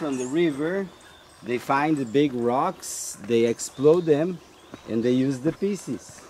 from the river, they find the big rocks, they explode them, and they use the pieces.